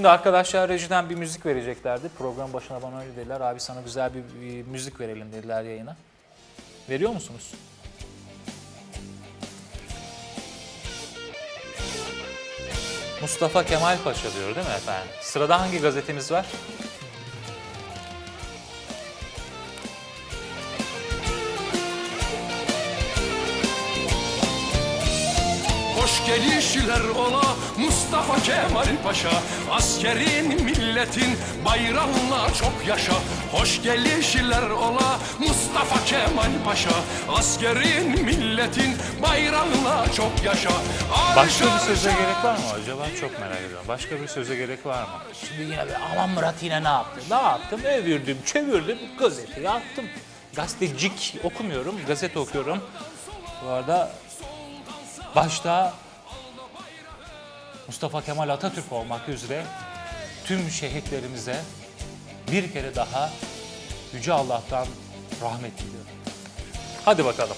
Şimdi arkadaşlar rejiden bir müzik vereceklerdi. Program başına bana öyle dediler. Abi sana güzel bir, bir müzik verelim dediler yayına. Veriyor musunuz? Mustafa Kemal Paşa diyor değil mi efendim? Sırada hangi gazetemiz var? Hoş gelişler ola Mustafa Kemal Paşa Askerin milletin bayrağına çok yaşa Hoş gelişler ola Mustafa Kemal Paşa Askerin milletin bayrağına çok yaşa Başka bir söze gerek var mı acaba? Çok merak ediyorum. Başka bir söze gerek var mı? Şimdi yine bir aman Murat yine ne yaptı? Ne yaptım? Evirdim, çevirdim, gazeteyi attım. Gazetecik okumuyorum, gazete okuyorum. Bu arada başta Mustafa Kemal Atatürk olmak üzere tüm şehitlerimize bir kere daha Yüce Allah'tan rahmet diliyorum. Hadi bakalım.